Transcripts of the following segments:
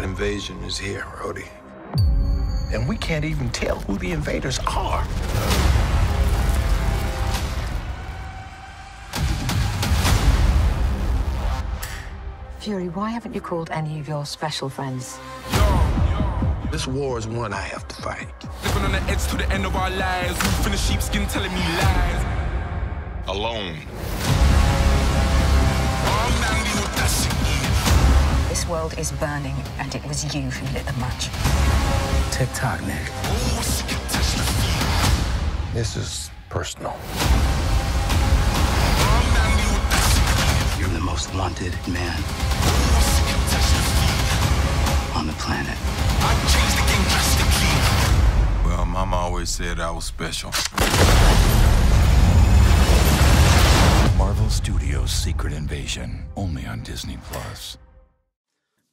That invasion is here, Rhodey. And we can't even tell who the invaders are. Fury, why haven't you called any of your special friends? This war is one I have to fight. Living on the edge to the end of our lives. Roof in the sheepskin telling me lies. Alone. This world is burning, and it was you who lit the match. Tick tock, Nick. This is personal. You're the most wanted man on the planet. Well, Mama always said I was special. Marvel Studios' Secret Invasion, only on Disney Plus.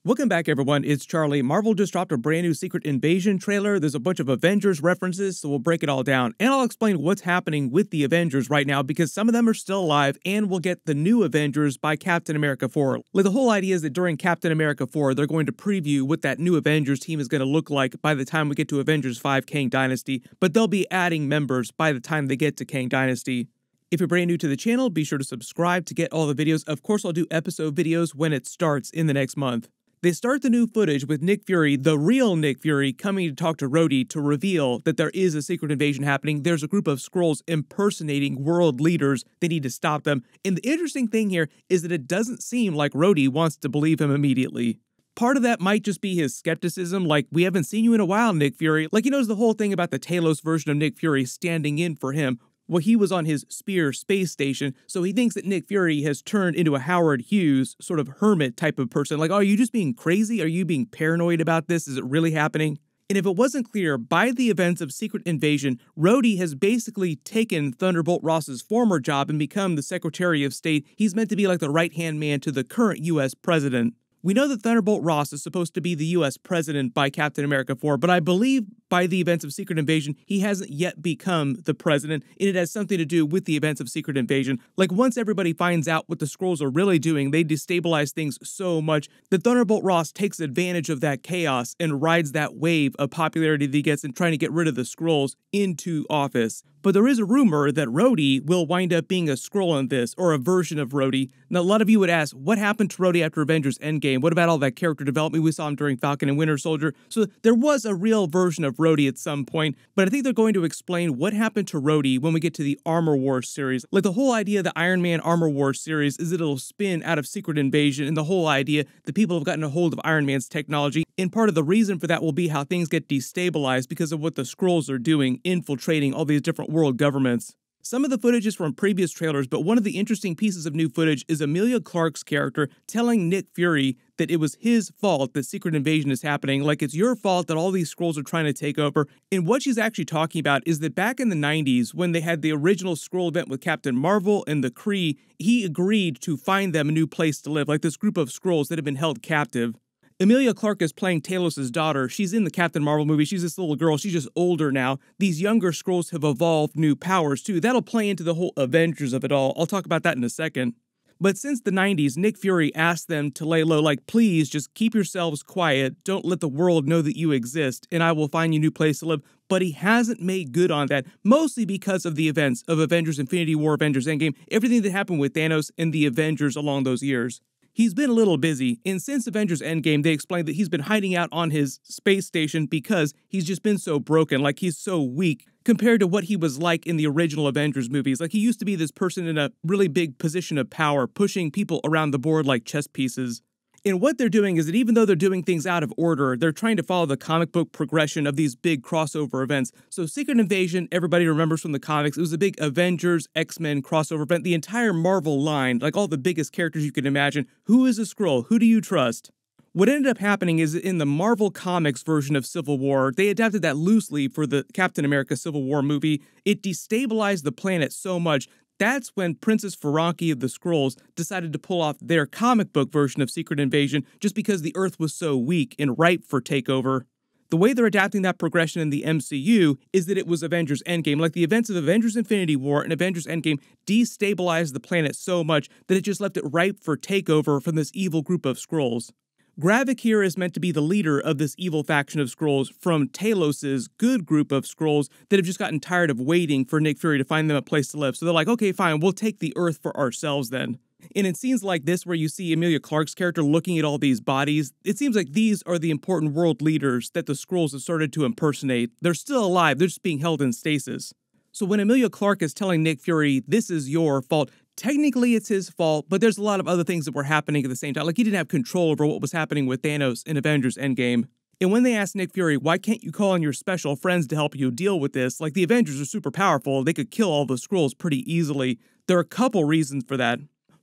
Welcome back, everyone. It's Charlie. Marvel just dropped a brand new Secret Invasion trailer. There's a bunch of Avengers references, so we'll break it all down. And I'll explain what's happening with the Avengers right now because some of them are still alive, and we'll get the new Avengers by Captain America 4. Like, the whole idea is that during Captain America 4, they're going to preview what that new Avengers team is going to look like by the time we get to Avengers 5 Kang Dynasty, but they'll be adding members by the time they get to Kang Dynasty. If you're brand new to the channel, be sure to subscribe to get all the videos. Of course, I'll do episode videos when it starts in the next month. They start the new footage with Nick Fury, the real Nick Fury, coming to talk to Rhodey to reveal that there is a secret invasion happening. There's a group of Skrulls impersonating world leaders. They need to stop them. And the interesting thing here is that it doesn't seem like Rhodey wants to believe him immediately. Part of that might just be his skepticism, like, we haven't seen you in a while, Nick Fury. Like, he knows the whole thing about the Talos version of Nick Fury standing in for him. Well, he was on his Spear space station, so he thinks that Nick Fury has turned into a Howard Hughes sort of hermit type of person. Like, oh, are you just being crazy? Are you being paranoid about this? Is it really happening? And if it wasn't clear, by the events of Secret Invasion, Rhodey has basically taken Thunderbolt Ross's former job and become the Secretary of State. He's meant to be like the right hand man to the current US president. We know that Thunderbolt Ross is supposed to be the US president by Captain America 4, but I believe by the events of Secret Invasion, he hasn't yet become the president, and it has something to do with the events of Secret Invasion. Like, once everybody finds out what the Skrulls are really doing, they destabilize things so much that Thunderbolt Ross takes advantage of that chaos and rides that wave of popularity that he gets in trying to get rid of the Skrulls into office. But there is a rumor that Rhodey will wind up being a Skrull in this, or a version of Rhodey. Now, a lot of you would ask, what happened to Rhodey after Avengers Endgame? What about all that character development we saw him during Falcon and Winter Soldier? So there was a real version of Rhodey at some point, but I think they're going to explain what happened to Rhodey when we get to the Armor Wars series. Like the whole idea of the Iron Man Armor Wars series is that it'll spin out of Secret Invasion, and the whole idea that people have gotten a hold of Iron Man's technology. And part of the reason for that will be how things get destabilized because of what the Skrulls are doing, infiltrating all these different world governments. Some of the footage is from previous trailers, but one of the interesting pieces of new footage is Emilia Clarke's character telling Nick Fury that it was his fault that Secret Invasion is happening, like it's your fault that all these Skrulls are trying to take over. And what she's actually talking about is that back in the 90s, when they had the original Skrull event with Captain Marvel and the Kree, he agreed to find them a new place to live, like this group of Skrulls that had been held captive. Emilia Clarke is playing Talos' daughter. She's in the Captain Marvel movie. She's this little girl. She's just older now. These younger Skrulls have evolved new powers too. That'll play into the whole Avengers of it all. I'll talk about that in a second. But since the 90s, Nick Fury asked them to lay low, like, please just keep yourselves quiet. Don't let the world know that you exist, and I will find you a new place to live. But he hasn't made good on that, mostly because of the events of Avengers Infinity War, Avengers Endgame, everything that happened with Thanos and the Avengers along those years. He's been a little busy, and since Avengers Endgame, they explained that he's been hiding out on his space station because he's just been so broken, like he's so weak compared to what he was like in the original Avengers movies. Like he used to be this person in a really big position of power, pushing people around the board like chess pieces. And what they're doing is that even though they're doing things out of order, they're trying to follow the comic book progression of these big crossover events. So, Secret Invasion, everybody remembers from the comics, it was a big Avengers, X Men crossover event. The entire Marvel line, like all the biggest characters you can imagine. Who is a Skrull? Who do you trust? What ended up happening is in the Marvel Comics version of Civil War, they adapted that loosely for the Captain America Civil War movie. It destabilized the planet so much that's when Princess Veranke of the Skrulls decided to pull off their comic book version of Secret Invasion just because the Earth was so weak and ripe for takeover. The way they're adapting that progression in the MCU is that it was Avengers Endgame. Like the events of Avengers Infinity War and Avengers Endgame destabilized the planet so much that it just left it ripe for takeover from this evil group of Skrulls. Gravik here is meant to be the leader of this evil faction of Skrulls from Talos's good group of Skrulls that have just gotten tired of waiting for Nick Fury to find them a place to live. So they're like, okay, fine, we'll take the Earth for ourselves then. And in scenes like this, where you see Emilia Clarke's character looking at all these bodies, it seems like these are the important world leaders that the Skrulls have started to impersonate. They're still alive, they're just being held in stasis. So when Emilia Clarke is telling Nick Fury, this is your fault, technically it's his fault, but there's a lot of other things that were happening at the same time. Like he didn't have control over what was happening with Thanos in Avengers Endgame. And when they asked Nick Fury, why can't you call on your special friends to help you deal with this? Like the Avengers are super powerful, they could kill all the Skrulls pretty easily. There are a couple reasons for that.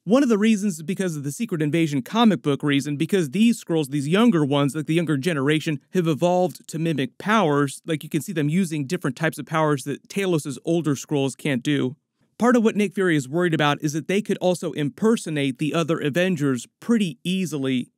One of the reasons is because of the Secret Invasion comic book reason, because these Skrulls, these younger ones, like the younger generation, have evolved to mimic powers. Like you can see them using different types of powers that Talos' older Skrulls can't do. Part of what Nick Fury is worried about is that they could also impersonate the other Avengers pretty easily.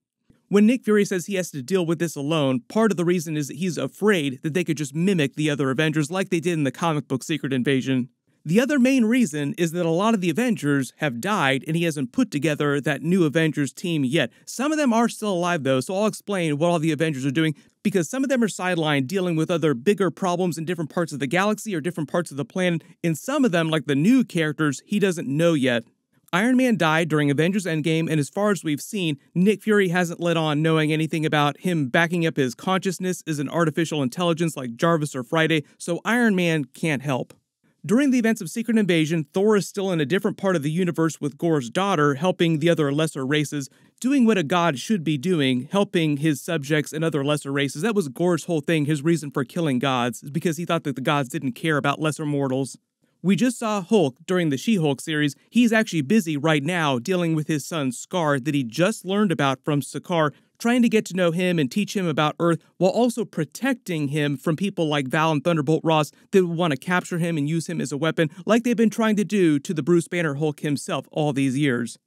When Nick Fury says he has to deal with this alone, part of the reason is that he's afraid that they could just mimic the other Avengers like they did in the comic book Secret Invasion. The other main reason is that a lot of the Avengers have died and he hasn't put together that new Avengers team yet. Some of them are still alive though, so I'll explain what all the Avengers are doing because some of them are sidelined dealing with other bigger problems in different parts of the galaxy or different parts of the planet, and some of them, like the new characters, he doesn't know yet. Iron Man died during Avengers Endgame, and as far as we've seen, Nick Fury hasn't let on knowing anything about him backing up his consciousness as an artificial intelligence like Jarvis or Friday, so Iron Man can't help. During the events of Secret Invasion, Thor is still in a different part of the universe with Gorr's daughter, helping the other lesser races, doing what a god should be doing, helping his subjects and other lesser races. That was Gorr's whole thing, his reason for killing gods, is because he thought that the gods didn't care about lesser mortals. We just saw Hulk during the She Hulk series. He's actually busy right now dealing with his son Skaar that he just learned about from Sakaar, trying to get to know him and teach him about Earth while also protecting him from people like Val and Thunderbolt Ross that want to capture him and use him as a weapon, like they've been trying to do to the Bruce Banner Hulk himself all these years.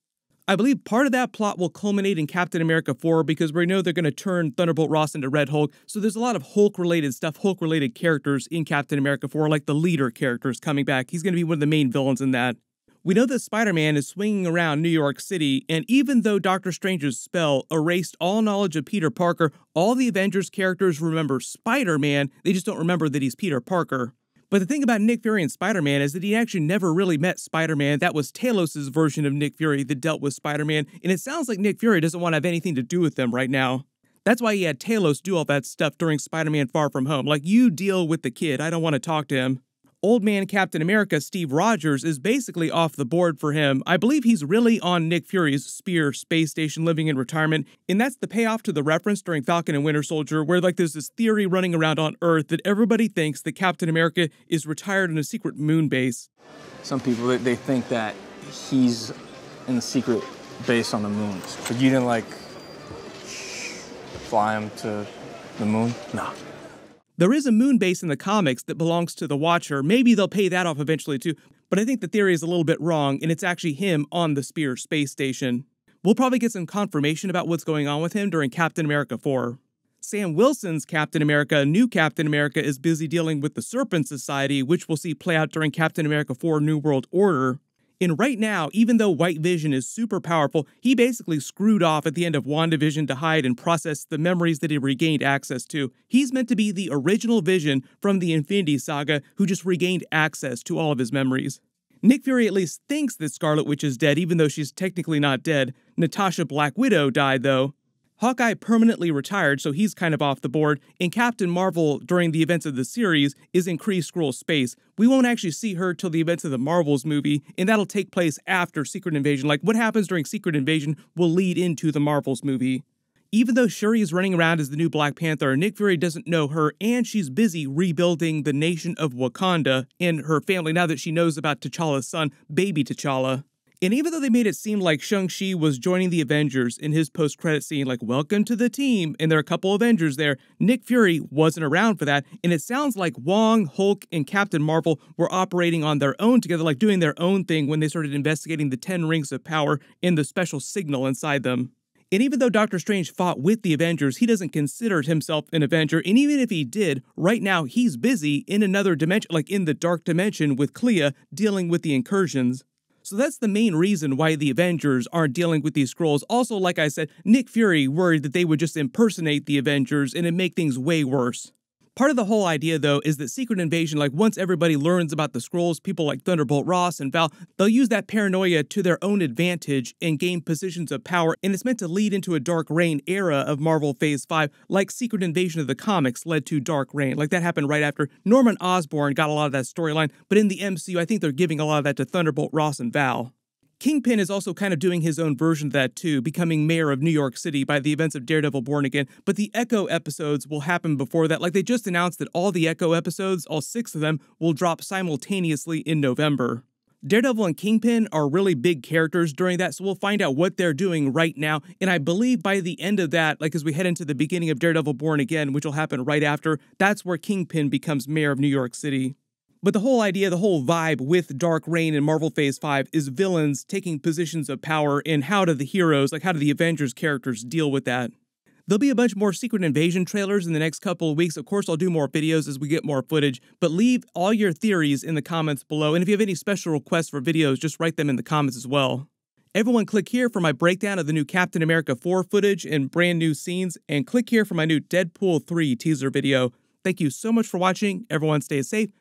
I believe part of that plot will culminate in Captain America 4 because we know they're going to turn Thunderbolt Ross into Red Hulk. So there's a lot of Hulk related stuff, Hulk related characters in Captain America 4, like the leader characters coming back. He's going to be one of the main villains in that. We know that Spider Man is swinging around New York City, and even though Doctor Strange's spell erased all knowledge of Peter Parker, all the Avengers characters remember Spider Man, they just don't remember that he's Peter Parker. But the thing about Nick Fury and Spider Man is that he actually never really met Spider Man. That was Talos' version of Nick Fury that dealt with Spider Man, and it sounds like Nick Fury doesn't want to have anything to do with them right now. That's why he had Talos do all that stuff during Spider Man Far From Home. Like, you deal with the kid, I don't want to talk to him old man Captain America Steve Rogers is basically off the board for him. I believe he's really on Nick Fury's Spear space station living in retirement, and that's the payoff to the reference during Falcon and Winter Soldier, where like there's this theory running around on Earth that everybody thinks that Captain America is retired in a secret moon base. Some people they think that he's in the secret base on the moon. But you didn't like fly him to the moon? No. There is a moon base in the comics that belongs to the Watcher. Maybe they'll pay that off eventually too, but I think the theory is a little bit wrong, and it's actually him on the Spear space station. We'll probably get some confirmation about what's going on with him during Captain America 4. Sam Wilson's Captain America, new Captain America, is busy dealing with the Serpent Society, which we'll see play out during Captain America 4 New World Order. And right now, even though White Vision is super powerful, he basically screwed off at the end of WandaVision to hide and process the memories that he regained access to. He's meant to be the original Vision from the Infinity Saga who just regained access to all of his memories. Nick Fury at least thinks that Scarlet Witch is dead, even though she's technically not dead. Natasha Black Widow died, though. Hawkeye permanently retired, so he's kind of off the board, and Captain Marvel, during the events of the series, is in Kree Skrull space. We won't actually see her till the events of the Marvels movie, and that'll take place after Secret Invasion. Like, what happens during Secret Invasion will lead into the Marvels movie. Even though Shuri is running around as the new Black Panther, Nick Fury doesn't know her, and she's busy rebuilding the nation of Wakanda and her family now that she knows about T'Challa's son, baby T'Challa. And even though they made it seem like Shang-Chi was joining the Avengers in his post-credit scene, like, welcome to the team, and there are a couple Avengers there, Nick Fury wasn't around for that. And it sounds like Wong, Hulk, and Captain Marvel were operating on their own together, like doing their own thing when they started investigating the 10 rings of power and the special signal inside them. And even though Doctor Strange fought with the Avengers, he doesn't consider himself an Avenger. And even if he did, right now he's busy in another dimension, like in the dark dimension with Clea, dealing with the incursions. So that's the main reason why the Avengers aren't dealing with these Skrulls. Also, like I said, Nick Fury worried that they would just impersonate the Avengers and it make things way worse. Part of the whole idea, though, is that Secret Invasion, like once everybody learns about the Skrulls, people like Thunderbolt Ross and Val, they'll use that paranoia to their own advantage and gain positions of power, and it's meant to lead into a Dark Reign era of Marvel Phase 5, like Secret Invasion of the comics led to Dark Reign. Like that happened right after Norman Osborn got a lot of that storyline, but in the MCU, I think they're giving a lot of that to Thunderbolt Ross and Val. Kingpin is also kind of doing his own version of that too, becoming mayor of New York City by the events of Daredevil Born Again. But the Echo episodes will happen before that. Like they just announced that all the Echo episodes, all six of them, will drop simultaneously in November. Daredevil and Kingpin are really big characters during that, so we'll find out what they're doing right now. And I believe by the end of that, like as we head into the beginning of Daredevil Born Again, which will happen right after, that's where Kingpin becomes mayor of New York City. But the whole idea, the whole vibe with Dark Reign and Marvel Phase 5 is villains taking positions of power, and how do the heroes, like how do the Avengers characters deal with that? There'll be a bunch more Secret Invasion trailers in the next couple of weeks. Of course, I'll do more videos as we get more footage, but leave all your theories in the comments below. And if you have any special requests for videos, just write them in the comments as well. Everyone click here for my breakdown of the new Captain America 4 footage and brand new scenes, and click here for my new Deadpool 3 teaser video. Thank you so much for watching. Everyone stay safe,